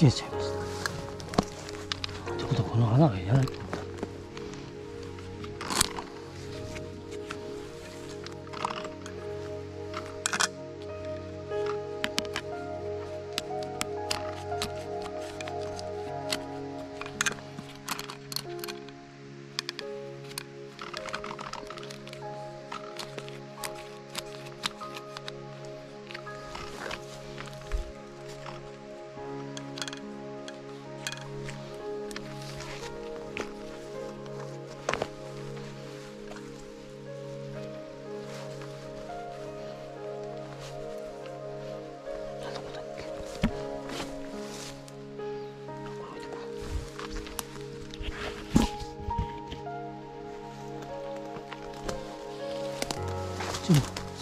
消えちゃいましたってことはこの穴がいらない。とだな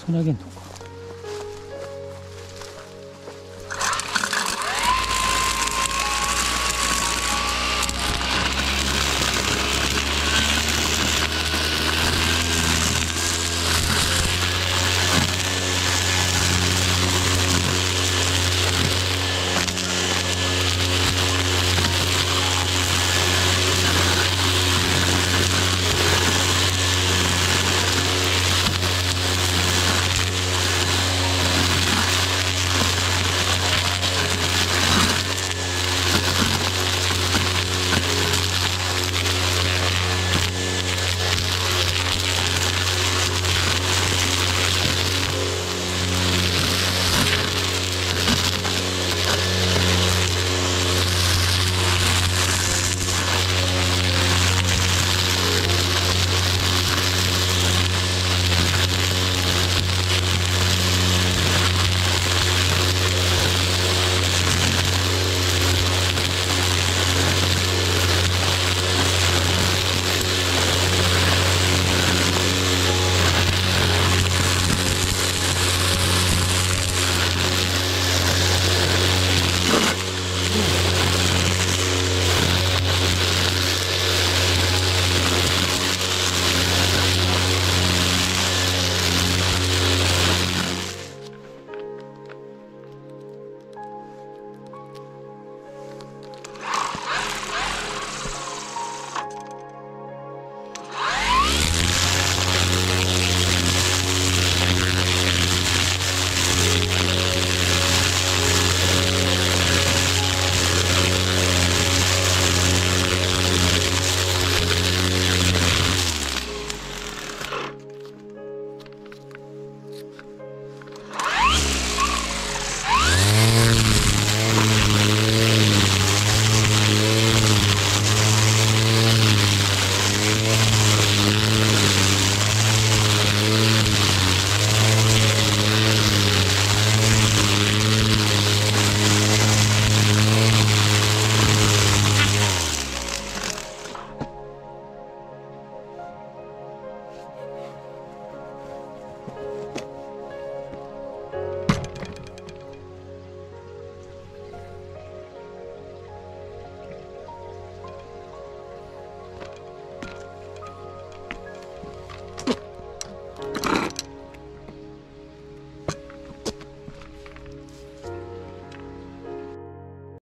つなげんのか。